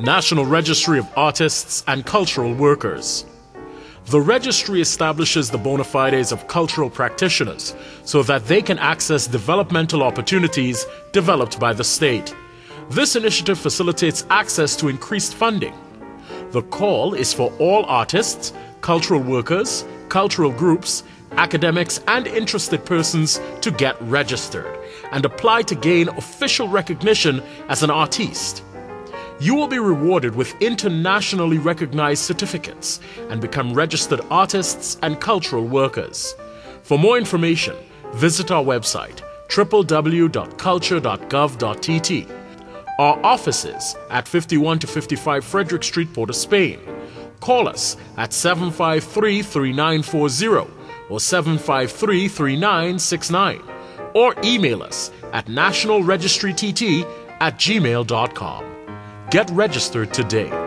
National Registry of Artists and Cultural Workers. The registry establishes the bona fides of cultural practitioners so that they can access developmental opportunities developed by the state. This initiative facilitates access to increased funding. The call is for all artists, cultural workers, cultural groups, academics, and interested persons to get registered and apply to gain official recognition as an artiste. You will be rewarded with internationally recognized certificates and become registered artists and cultural workers. For more information, visit our website www.culture.gov.tt. Our offices at 51 to 55 Frederick Street, Port of Spain. Call us at 753 3940 or 753 3969 or email us at nationalregistrytt at gmail.com. Get registered today.